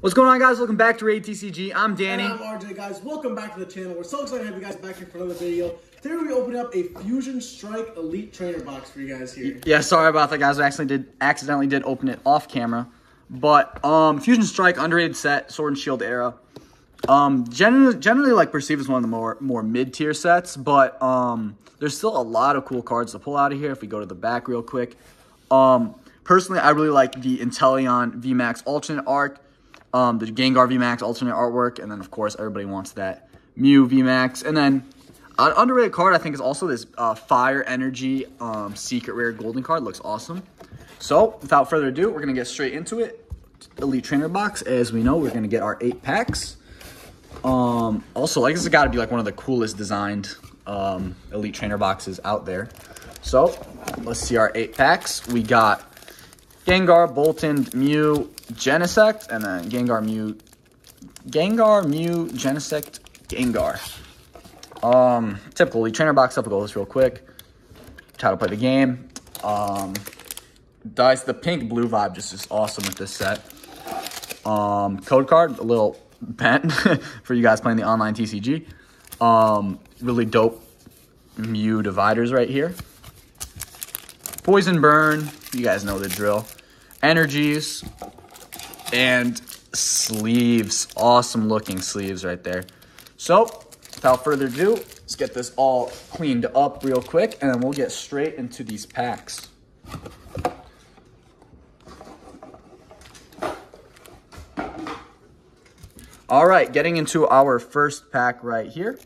What's going on, guys? Welcome back to Raid TCG. I'm Danny. And I'm RJ, guys. Welcome back to the channel. We're so excited to have you guys back here for another video. Today we open up a Fusion Strike Elite Trainer box for you guys here. Yeah, sorry about that, guys. I accidentally did accidentally did open it off camera, but um, Fusion Strike underrated set, Sword and Shield era. Um, generally, generally like perceived as one of the more more mid tier sets, but um, there's still a lot of cool cards to pull out of here. If we go to the back real quick, um, personally, I really like the Inteleon VMAX alternate art um, the Gengar VMAX alternate artwork, and then of course everybody wants that Mew VMAX, and then an underrated card I think is also this uh, Fire Energy um, Secret Rare Golden card. Looks awesome. So without further ado, we're gonna get straight into it. Elite Trainer box. As we know, we're gonna get our eight packs. Um, also, like this has got to be like one of the coolest designed um, Elite Trainer boxes out there. So let's see our eight packs. We got Gengar, Boltund, Mew, Genesect, and then Gengar, Mew, Gengar, Mew, Genesect, Gengar. Um, typically, trainer box up, we'll go this real quick. Try to play the game. Um, dice, the pink blue vibe just is awesome with this set. Um, code card, a little bent for you guys playing the online TCG. Um, really dope Mew dividers right here. Poison Burn, you guys know the drill energies, and sleeves. Awesome looking sleeves right there. So, without further ado, let's get this all cleaned up real quick, and then we'll get straight into these packs. All right, getting into our first pack right here.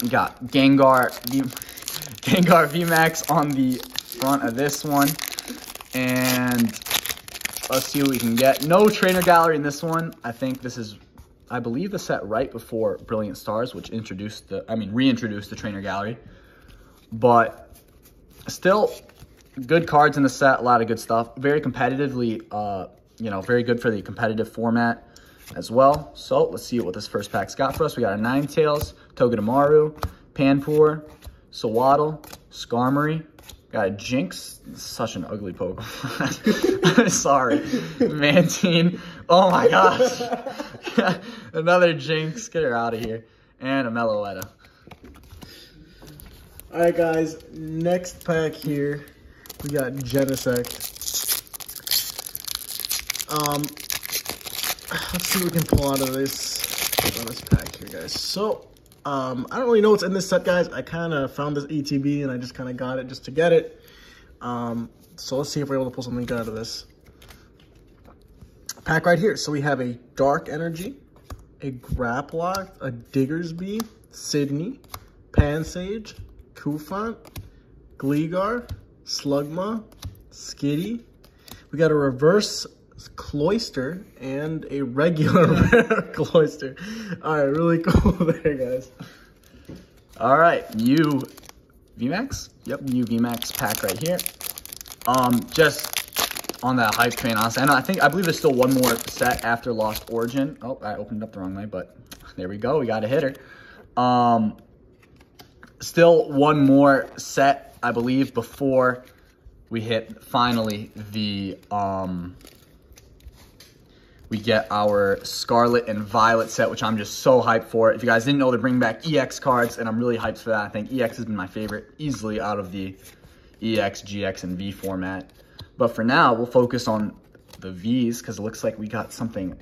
We got Gengar, v Gengar VMAX on the front of this one. And let's see what we can get. No trainer gallery in this one. I think this is, I believe the set right before Brilliant Stars, which introduced the, I mean, reintroduced the trainer gallery. But still, good cards in the set, a lot of good stuff. Very competitively, uh, you know, very good for the competitive format as well. So let's see what this first pack's got for us. We got a Ninetales, Togedemaru, Panpour, Sewaddle, Skarmory, Got Jynx, Such an ugly Pokemon. Sorry. Mantine. Oh my gosh. Another Jynx, Get her out of here. And a Meloetta. Alright guys, next pack here. We got Genesect. Um, let's see what we can pull out of this, out of this pack here, guys. So, um, I don't really know what's in this set, guys. I kind of found this ETB and I just kind of got it just to get it. Um, so let's see if we're able to pull something good out of this. Pack right here. So we have a Dark Energy, a Grapploct, a Diggersby, Sidney, Pansage, Cufant, Gligar, Slugma, Skitty. We got a Reverse Cloyster and a regular Cloyster. All right, really cool there, guys. All right, you VMAX? Yep, Mew VMAX pack right here. Um, just on that hype train, honestly. I I think, I believe there's still one more set after Lost Origin. Oh, I opened up the wrong way, but there we go. We got a hitter. Um, still one more set, I believe, before we hit finally the um we get our Scarlet and Violet set, which I'm just so hyped for. If you guys didn't know, they're bringing back EX cards, and I'm really hyped for that. I think EX has been my favorite easily out of the EX, GX, and V format. But for now, we'll focus on the Vs, because it looks like we got something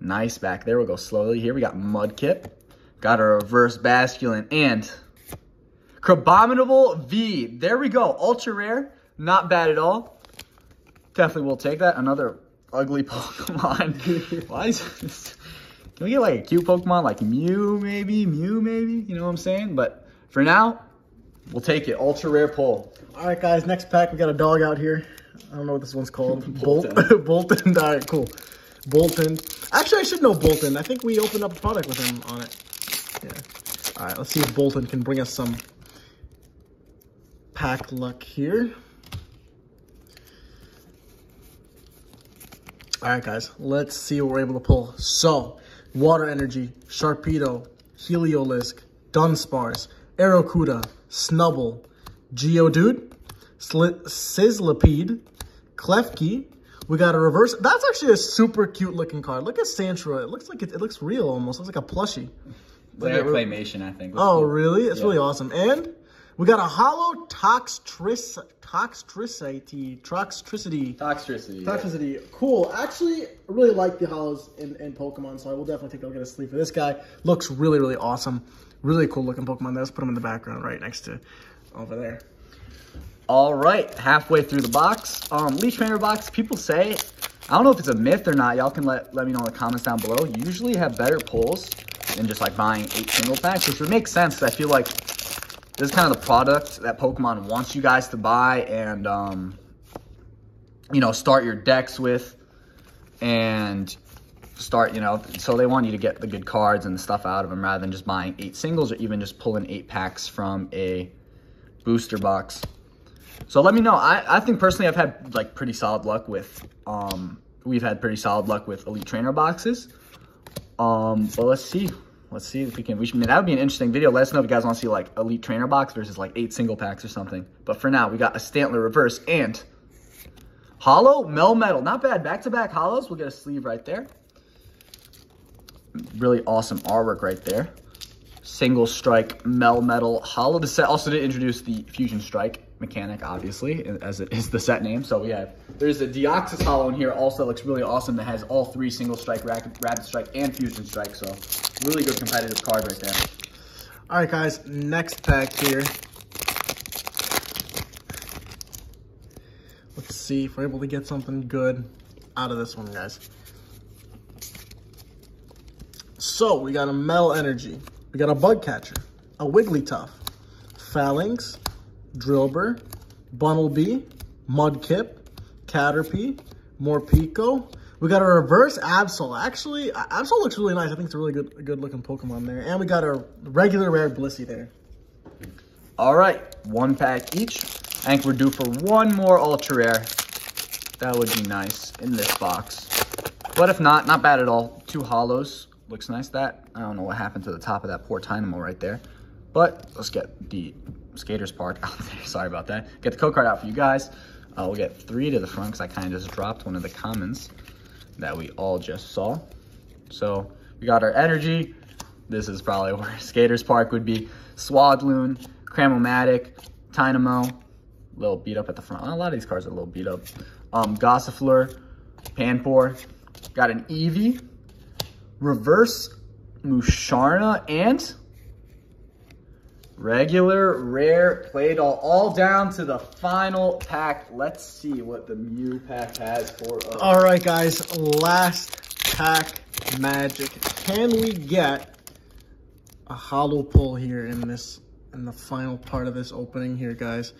nice back there. We'll go slowly here. We got Mudkip, got a Reverse Basculin, and Crabominable V. There we go. Ultra rare. Not bad at all. Definitely will take that. Another ugly Pokemon. Why is this? Can we get like a cute Pokemon like Mew maybe? Mew maybe? You know what I'm saying? But for now, we'll take it. Ultra rare pull. All right, guys. Next pack, we got a dog out here. I don't know what this one's called. Boltund. Boltund. All right, cool. Boltund. Actually, I should know Boltund. I think we opened up a product with him on it. Yeah. All right, let's see if Boltund can bring us some pack luck here. All right, guys, let's see what we're able to pull. So, Water Energy, Sharpedo, Heliolisk, Dunsparce, Arrokuda, Snubbull, Geodude, Sizzlipede, Klefki, We got a reverse. That's actually a super cute looking card. Look at Sandshrew. It looks like it, it looks real almost. Looks like a plushie. Like a claymation, I think. Oh, really? It's really awesome. And we got a holo toxtris toxtricity toxtricity Toxicity. toxicity. Cool. Actually, I really like the holos in, in Pokemon, so I will definitely take a look at a sleeve for this guy. Looks really, really awesome. Really cool looking Pokemon. Let's put him in the background right next to over there. All right, halfway through the box. Um, Elite Trainer box, people say, I don't know if it's a myth or not. Y'all can let, let me know in the comments down below. You usually have better pulls than just like buying eight single packs, which would make sense. I feel like this is kind of the product that Pokemon wants you guys to buy and, um, you know, start your decks with and start, you know, so they want you to get the good cards and the stuff out of them rather than just buying eight singles or even just pulling eight packs from a booster box. So let me know. I, I think personally I've had like pretty solid luck with, um, we've had pretty solid luck with Elite Trainer boxes. Um, but let's see. Let's see if we can, we should, that would be an interesting video. Let us know if you guys want to see like Elite Trainer box versus like eight single packs or something. But for now, we got a Stantler reverse and Holo Mel Metal. Not bad. Back-to-back holos. We'll get a sleeve right there. Really awesome artwork right there. Single strike Mel Metal holo. The set also did introduce the Fusion Strike mechanic, obviously, as it is the set name. So we have, there's a Deoxys holo in here also looks really awesome that has all three single strike, rapid, strike, and fusion strike. So really good competitive card right there. All right, guys, next pack here. Let's see if we're able to get something good out of this one, guys. So, we got a Metal Energy. We got a Bug Catcher, a Wigglytuff, Falinks, Drillbur, Bunnelby, Mudkip, Caterpie, Morpeko. We got a reverse Absol. Actually, Absol looks really nice. I think it's a really good good looking Pokemon there. And we got a regular rare Blissey there. All right, one pack each. I think we're due for one more ultra rare. That would be nice in this box. But if not, not bad at all. Two holos. Looks nice. That, I don't know what happened to the top of that poor Tynamo right there. But let's get the Skaters Park out there. Sorry about that. Get the code card out for you guys. Uh, we'll get three to the front because I kind of just dropped one of the commons that we all just saw. So we got our energy. This is probably where Skaters Park would be. Swadloon, Cramomatic, Tynamo, a little beat up at the front. A lot of these cards are a little beat up. Um, Gossifleur, Panpour, got an Eevee, Reverse Musharna, and regular, rare, played all, all down to the final pack. Let's see what the Mew pack has for us. All right, guys, last pack magic. Can we get a holo pull here in this, in the final part of this opening here, guys?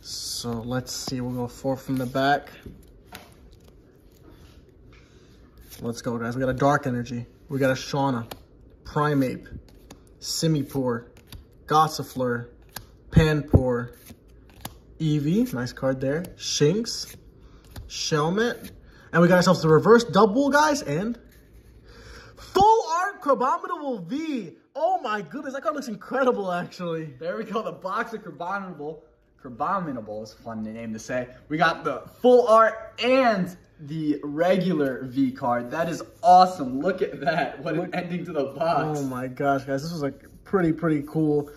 So let's see, we'll go four from the back. Let's go, guys. We got a Dark Energy. We got a Shauna, Primeape, Simipour, Gossifleur, Panpour, Eevee, nice card there, Shinx, Shelmet, and we got ourselves the reverse double, guys, and full art Crabominable V. Oh my goodness, that card looks incredible, actually. There we go, the box of Crabominable. Crabominable is a fun name to say. We got the full art and the regular V card. That is awesome. Look at that. What an ending to the box. Oh my gosh, guys. This was a pretty, pretty cool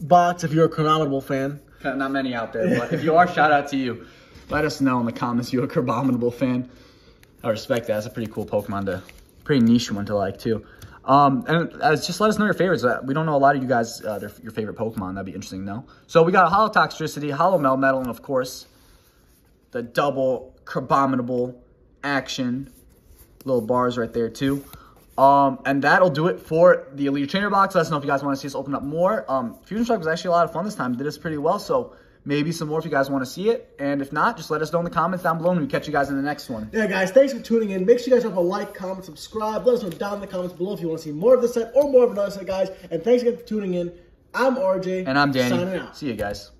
box if you're a Crabominable fan. Not many out there, but if you are, shout out to you. Let us know in the comments you're a Crabominable fan. I respect that. That's a pretty cool Pokemon to, pretty niche one to like too. Um, and uh, just let us know your favorites. Uh, we don't know a lot of you guys, uh, their, your favorite Pokemon. That'd be interesting to know. So we got a Holo Toxtricity, Holo Melmetal, and of course, the double Crabominable action. Little bars right there too. Um, and that'll do it for the Elite Trainer box. Let us know if you guys want to see us open up more. Um, Fusion Strike was actually a lot of fun this time. Did us pretty well, so maybe some more if you guys want to see it. And if not, just let us know in the comments down below and we'll catch you guys in the next one. Yeah, guys, thanks for tuning in. Make sure you guys drop a like, comment, subscribe. Let us know down in the comments below if you want to see more of this set or more of another set, guys. And thanks again for tuning in. I'm RJ. And I'm Danny. Signing out. See you guys.